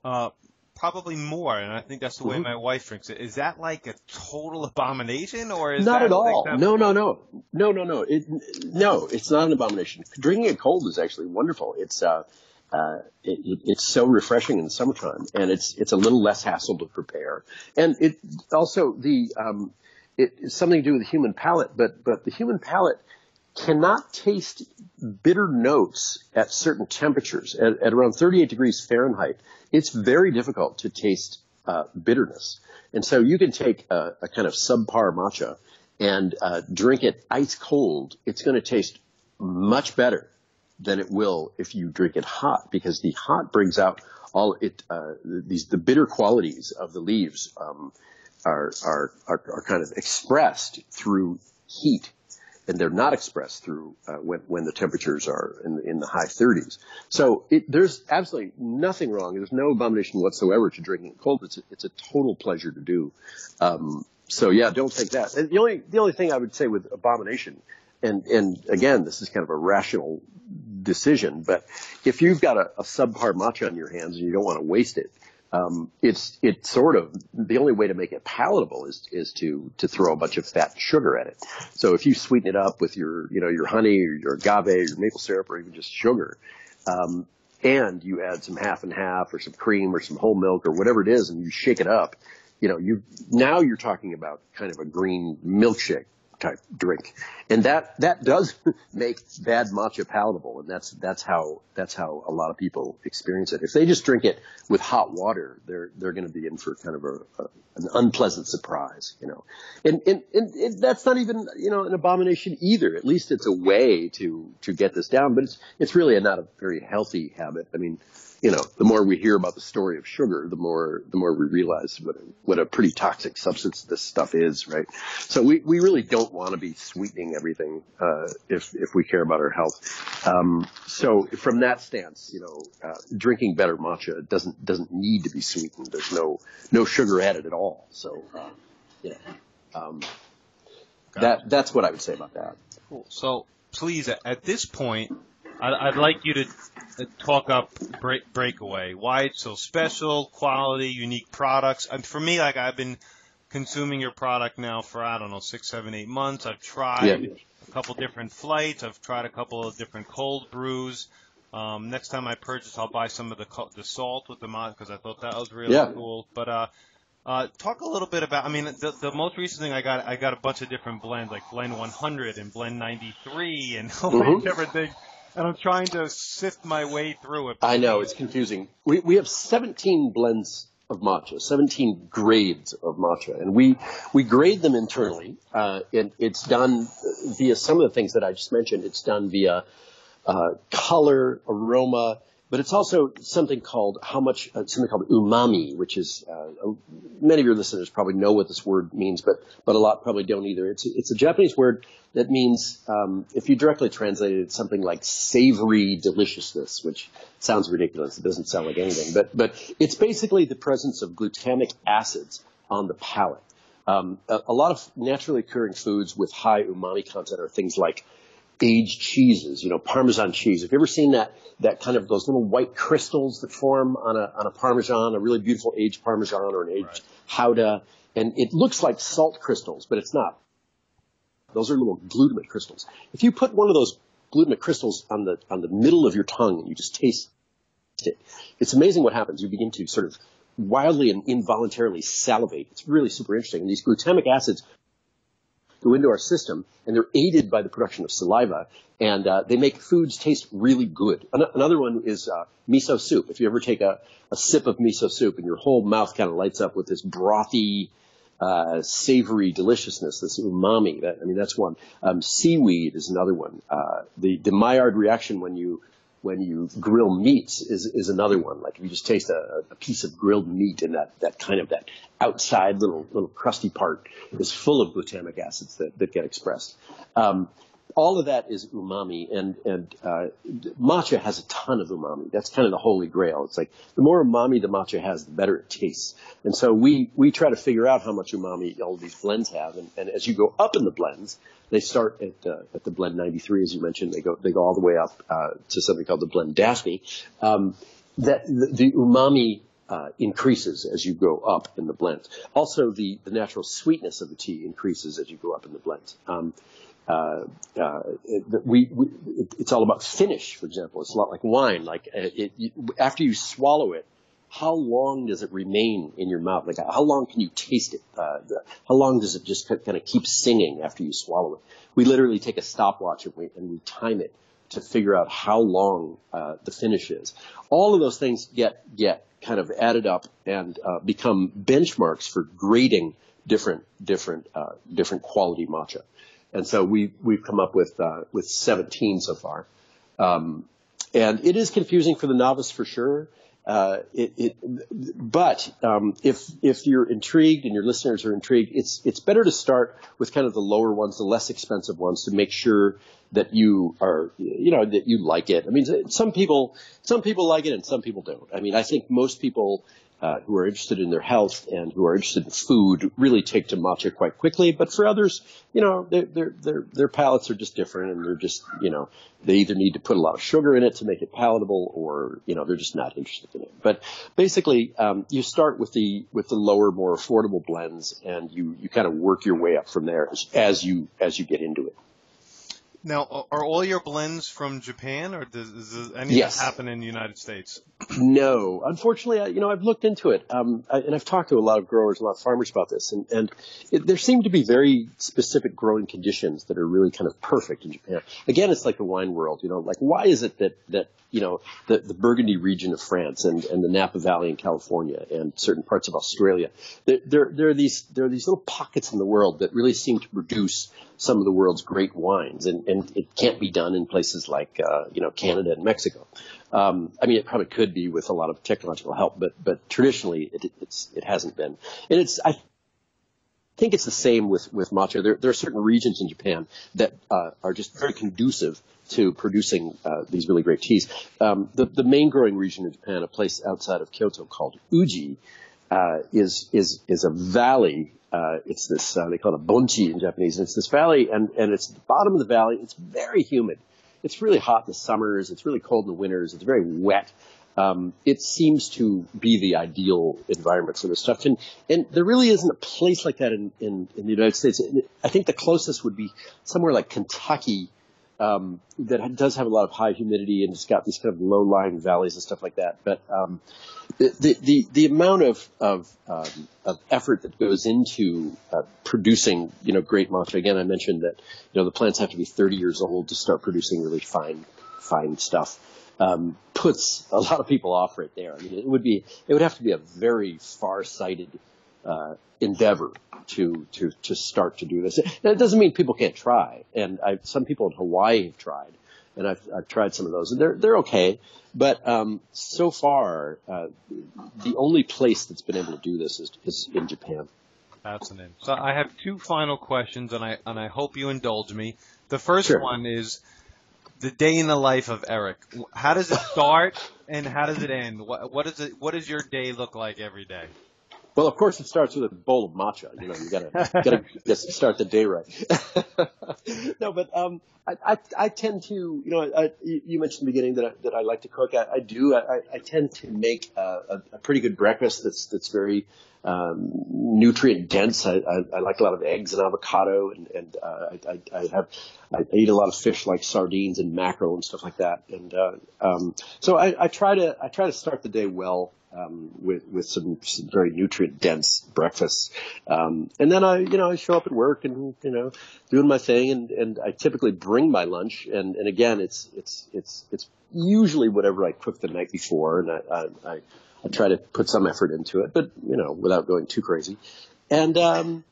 Speaker 3: Uh, probably more, and I think that's the way mm-hmm. my wife drinks it. Is that like a total abomination, or is
Speaker 4: not
Speaker 3: at
Speaker 4: all? No, no, no, no, no, no. It, no, it's not an abomination. Drinking it cold is actually wonderful. It's uh, uh, it, it's so refreshing in the summertime, and it's it's a little less hassle to prepare, and it also the um, it's something to do with the human palate, but but the human palate cannot taste bitter notes at certain temperatures. At, at around 38 degrees Fahrenheit, it's very difficult to taste uh, bitterness. And so you can take a, a kind of subpar matcha and uh, drink it ice cold. It's going to taste much better than it will if you drink it hot because the hot brings out all it uh, these the bitter qualities of the leaves um, are, are, are are kind of expressed through heat and they're not expressed through uh, when when the temperatures are in, in the high 30s. So it, there's absolutely nothing wrong. There's no abomination whatsoever to drinking it cold. It's a, it's a total pleasure to do. Um, so yeah, don't take that. And the only the only thing I would say with abomination, and and again, this is kind of a rational decision, but if you've got a, a subpar matcha on your hands and you don't want to waste it, um, it's it's sort of the only way to make it palatable is is to to throw a bunch of fat and sugar at it. So if you sweeten it up with your you know your honey or your agave or your maple syrup or even just sugar, um, and you add some half and half or some cream or some whole milk or whatever it is, and you shake it up, you know you now you're talking about kind of a green milkshake type drink. And that, that does make bad matcha palatable. And that's, that's how, that's how a lot of people experience it. If they just drink it with hot water, they're, they're going to be in for kind of a, a an unpleasant surprise, you know. And, and, and that's not even, you know, an abomination either. At least it's a way to, to get this down, but it's, it's really a, not a very healthy habit. I mean, you know, the more we hear about the story of sugar, the more the more we realize what a, what a pretty toxic substance this stuff is, right? So we, we really don't want to be sweetening everything uh, if if we care about our health. Um, so from that stance, you know, uh, drinking better matcha doesn't doesn't need to be sweetened. There's no no sugar added at all. So uh, yeah, um, that that's what I would say about that.
Speaker 3: Cool. So please, at this point, I'd, like you to talk up break, Breakaway. Why it's so special, quality, unique products. And for me, like I've been consuming your product now for I don't know six, seven, eight months. I've tried yeah. a couple different flights. I've tried a couple of different cold brews. Um, next time I purchase, I'll buy some of the the salt with the mod because I thought that was really yeah. cool. But uh, uh, talk a little bit about. I mean, the, the most recent thing I got, I got a bunch of different blends, like Blend 100 and Blend 93, and all mm-hmm. different things and I'm trying to sift my way through it.
Speaker 4: I know it's confusing. We we have 17 blends of matcha, 17 grades of matcha, and we we grade them internally. Uh, and it's done via some of the things that I just mentioned. It's done via uh, color, aroma, but it's also something called how much uh, something called umami, which is uh, many of your listeners probably know what this word means, but but a lot probably don't either. It's it's a Japanese word that means um, if you directly translate it, it's something like savory deliciousness, which sounds ridiculous. It doesn't sound like anything, but but it's basically the presence of glutamic acids on the palate. Um, a, a lot of naturally occurring foods with high umami content are things like aged cheeses, you know, Parmesan cheese. Have you ever seen that, that kind of those little white crystals that form on a, on a Parmesan, a really beautiful aged Parmesan or an aged right. And it looks like salt crystals, but it's not. Those are little glutamate crystals. If you put one of those glutamate crystals on the, on the middle of your tongue and you just taste it, it's amazing what happens. You begin to sort of wildly and involuntarily salivate. It's really super interesting. And these glutamic acids go into our system, and they're aided by the production of saliva, and uh, they make foods taste really good. An- another one is uh, miso soup. If you ever take a, a sip of miso soup and your whole mouth kind of lights up with this brothy, uh, savory deliciousness, this umami. That, I mean, that's one. Um, seaweed is another one. Uh, the the Maillard reaction when you when you grill meats is, is another one. Like if you just taste a, a piece of grilled meat and that, that kind of that outside little, little crusty part is full of glutamic acids that, that get expressed. Um, all of that is umami, and and uh, matcha has a ton of umami. That's kind of the holy grail. It's like the more umami the matcha has, the better it tastes. And so we we try to figure out how much umami all these blends have, and, and as you go up in the blends, they start at uh, at the blend 93, as you mentioned. They go they go all the way up uh, to something called the blend Daphne. Um, that the, the umami uh, increases as you go up in the blend. Also, the, the natural sweetness of the tea increases as you go up in the blend. Um, uh, uh, we, we, it, it's all about finish, for example. It's a lot like wine. Like uh, it, after you swallow it, how long does it remain in your mouth? Like how long can you taste it? Uh, how long does it just kind of keep singing after you swallow it? We literally take a stopwatch and we, and we time it to figure out how long uh, the finish is. All of those things get get kind of added up and uh, become benchmarks for grading different different uh, different quality matcha. And so we we've come up with uh, with 17 so far. Um, and it is confusing for the novice for sure. Uh, it, it, but um, if if you're intrigued and your listeners are intrigued, it's it's better to start with kind of the lower ones, the less expensive ones, to make sure that you are you know that you like it. I mean, some people some people like it and some people don't. I mean, I think most people uh, who are interested in their health and who are interested in food really take to matcha quite quickly. But for others, you know, their their their their palates are just different, and they're just you know they either need to put a lot of sugar in it to make it palatable, or you know they're just not interested in it. But basically, um, you start with the with the lower, more affordable blends, and you you kind of work your way up from there as, as you as you get into it.
Speaker 3: Now, are all your blends from Japan, or does, does any yes. happen in the United States?
Speaker 4: No, unfortunately, I, you know, I've looked into it, um, I, and I've talked to a lot of growers, a lot of farmers about this, and, and it, there seem to be very specific growing conditions that are really kind of perfect in Japan. Again, it's like the wine world, you know, like why is it that that you know the, the Burgundy region of France and, and the Napa Valley in California and certain parts of Australia, there, there, there are these there are these little pockets in the world that really seem to produce some of the world's great wines, and, and it can't be done in places like uh, you know Canada and Mexico. Um, I mean, it probably could be with a lot of technological help, but but traditionally it, it's it hasn't been, and it's I think it's the same with with matcha. There, there are certain regions in Japan that uh, are just very conducive to producing uh, these really great teas. Um, the the main growing region in Japan, a place outside of Kyoto called Uji, uh, is is is a valley uh, it's this, uh, they call it a bonchi in Japanese. And it's this valley, and, and it's the bottom of the valley. It's very humid. It's really hot in the summers. It's really cold in the winters. It's very wet. Um, it seems to be the ideal environment for this stuff. And, and there really isn't a place like that in, in, in the United States. I think the closest would be somewhere like Kentucky, um, that does have a lot of high humidity and it's got these kind of low-lying valleys and stuff like that. But um, the, the the amount of of, um, of effort that goes into uh, producing you know great matcha. Again, I mentioned that you know the plants have to be 30 years old to start producing really fine fine stuff. Um, puts a lot of people off right there. I mean, it would be it would have to be a very far-sighted uh, endeavor to to to start to do this. And it doesn't mean people can't try. And I, some people in Hawaii have tried, and I've, I've tried some of those, and they're they're okay. But um, so far, uh, the only place that's been able to do this is, is in Japan.
Speaker 3: Fascinating. So I have two final questions, and I and I hope you indulge me. The first
Speaker 4: Sure.
Speaker 3: one is the day in the life of Eric. How does it start, and how does it end? What what is it? What does your day look like every day?
Speaker 4: Well, of course, it starts with a bowl of matcha. You know, you gotta gotta just start the day right. no, but um, I, I I tend to you know I, you mentioned in the beginning that I, that I like to cook. I, I do. I, I tend to make a, a, a pretty good breakfast that's that's very um, nutrient dense. I, I, I like a lot of eggs and avocado, and, and uh, I, I, I have I eat a lot of fish like sardines and mackerel and stuff like that. And uh, um, so I, I try to I try to start the day well um, with with some, some very nutrient dense breakfasts. Um, and then I you know I show up at work and you know doing my thing, and, and I typically bring my lunch. And, and again, it's it's it's it's usually whatever I cooked the night before, and I I, I, I try to put some effort into it, but you know without going too crazy. And um,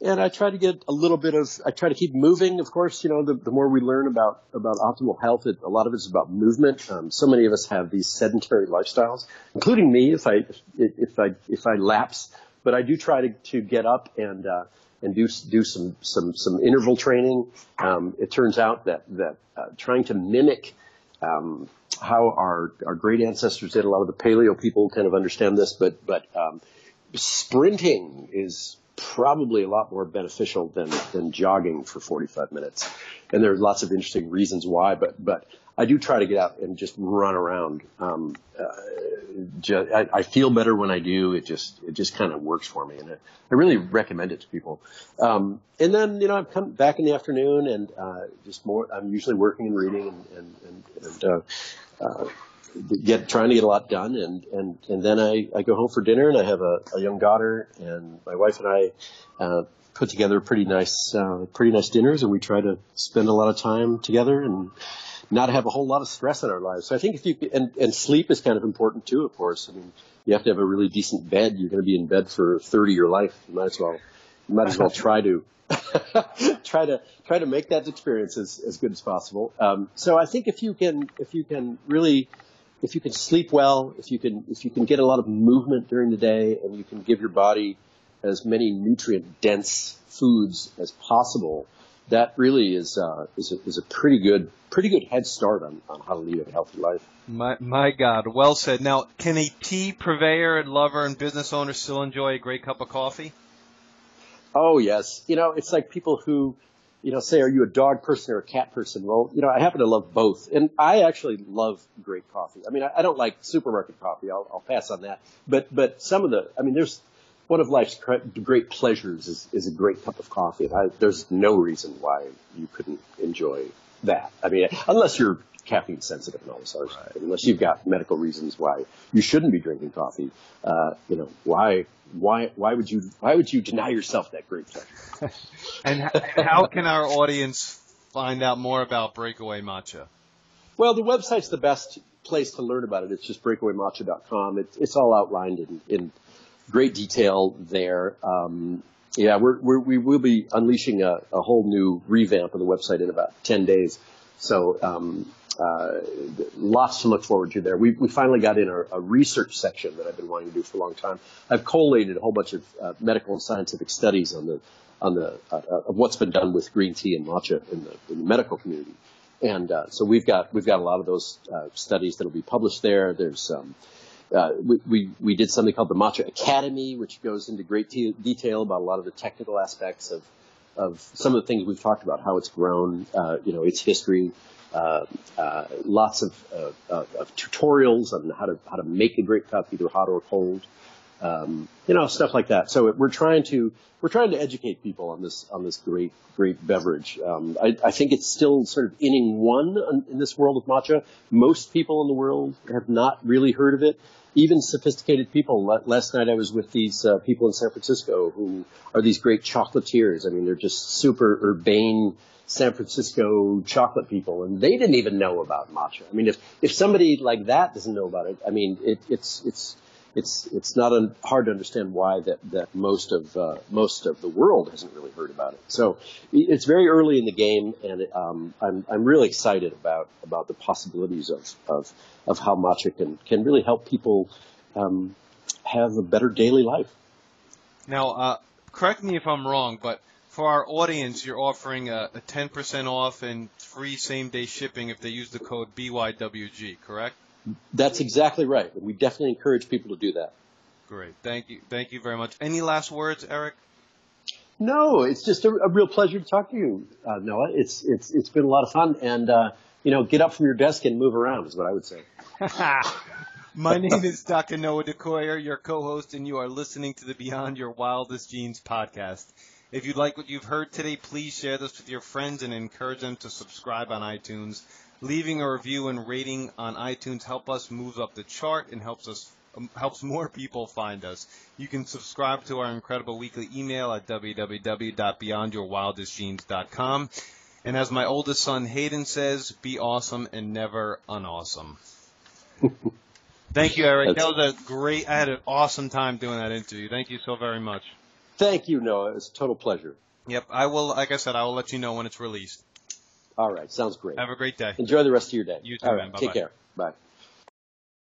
Speaker 4: and I try to get a little bit of, I try to keep moving. Of course, you know, the, the more we learn about, about optimal health, it, a lot of it is about movement. Um, so many of us have these sedentary lifestyles, including me if I, if I, if I lapse, but I do try to, to get up and, uh, and do, do some, some, some interval training. Um, it turns out that, that, uh, trying to mimic, um, how our, our great ancestors did, a lot of the paleo people kind of understand this, but, but, um, sprinting is probably a lot more beneficial than, than jogging for 45 minutes. And there's lots of interesting reasons why, but, but I do try to get out and just run around. Um, uh, ju- I, I feel better when I do. It just, it just kind of works for me. And it, I really recommend it to people. Um, and then, you know, I've come back in the afternoon and, uh, just more, I'm usually working and reading and, and, and, and uh, uh, get trying to get a lot done and and and then I I go home for dinner and I have a, a young daughter and my wife and I uh, put together pretty nice uh, pretty nice dinners and we try to spend a lot of time together and not have a whole lot of stress in our lives. So I think if you and and sleep is kind of important too. Of course, I mean you have to have a really decent bed. You're going to be in bed for 30 of your life. You might as well you might as well try to try to try to make that experience as, as good as possible. Um, so I think if you can if you can really if you can sleep well, if you can if you can get a lot of movement during the day, and you can give your body as many nutrient dense foods as possible, that really is uh, is a, is a pretty good pretty good head start on, on how to lead a healthy life.
Speaker 3: My my God, well said. Now, can a tea purveyor, and lover, and business owner still enjoy a great cup of coffee?
Speaker 4: Oh yes, you know it's like people who you know, say, are you a dog person or a cat person? Well, you know, I happen to love both. And I actually love great coffee. I mean, I, I don't like supermarket coffee. I'll, I'll pass on that. But, but some of the, I mean, there's one of life's great pleasures is, is a great cup of coffee. I, there's no reason why you couldn't enjoy that. I mean, unless you're caffeine sensitive and all this other stuff, unless you've got medical reasons why you shouldn't be drinking coffee, uh, you know, why, why, why would you, why would you deny yourself that great pleasure?
Speaker 3: And how can our audience find out more about Breakaway Matcha?
Speaker 4: Well, the website's the best place to learn about it. It's just breakawaymatcha.com. It, it's all outlined in, in great detail there. Um, yeah, we're, we're, we will be unleashing a, a whole new revamp of the website in about 10 days. So, um, uh, lots to look forward to there. We, we finally got in a, a, research section that I've been wanting to do for a long time. I've collated a whole bunch of uh, medical and scientific studies on the on the uh, of what's been done with green tea and matcha in the, in the medical community, and uh, so we've got we've got a lot of those uh, studies that'll be published there. There's um, uh, we, we, we did something called the Matcha Academy, which goes into great te- detail about a lot of the technical aspects of of some of the things we've talked about, how it's grown, uh, you know, its history, uh, uh, lots of, uh, of tutorials on how to how to make a great cup, either hot or cold, um, you know, stuff like that. So we're trying to we're trying to educate people on this on this great great beverage. Um, I, I think it's still sort of inning one in this world of matcha. Most people in the world have not really heard of it. Even sophisticated people. Last night I was with these uh, people in San Francisco who are these great chocolatiers. I mean, they're just super urbane San Francisco chocolate people, and they didn't even know about matcha. I mean, if if somebody like that doesn't know about it, I mean, it, it's it's it's it's not un, hard to understand why that that most of uh, most of the world hasn't really heard about it. So it's very early in the game, and um, I'm I'm really excited about about the possibilities of of, of how matcha can can really help people um, have a better daily life.
Speaker 3: Now, uh, correct me if I'm wrong, but for our audience, you're offering a, a 10% off and free same day shipping if they use the code BYWG, correct?
Speaker 4: That's exactly right. We definitely encourage people to do that.
Speaker 3: Great. Thank you. Thank you very much. Any last words, Eric?
Speaker 4: No, it's just a, a real pleasure to talk to you, uh, Noah. It's it's it's been a lot of fun, and uh, you know, get up from your desk and move around is what I would say.
Speaker 3: My name is Dr. Noah De Koyer, your co-host, and you are listening to the Beyond Your Wildest Genes podcast. If you like what you've heard today, please share this with your friends and encourage them to subscribe on iTunes. Leaving a review and rating on iTunes help us move up the chart and helps us um, helps more people find us. You can subscribe to our incredible weekly email at www.beyondyourwildestgenes.com. And as my oldest son Hayden says, be awesome and never unawesome. Thank you, Eric. That was a great. I had an awesome time doing that interview. Thank you so very much.
Speaker 4: Thank you, Noah. It was a total pleasure.
Speaker 3: Yep, I will. Like I said, I will let you know when it's released.
Speaker 4: All right, sounds great.
Speaker 3: Have a great day.
Speaker 4: Enjoy the rest of your day.
Speaker 3: You too,
Speaker 4: All
Speaker 3: man.
Speaker 4: right, take care. Bye.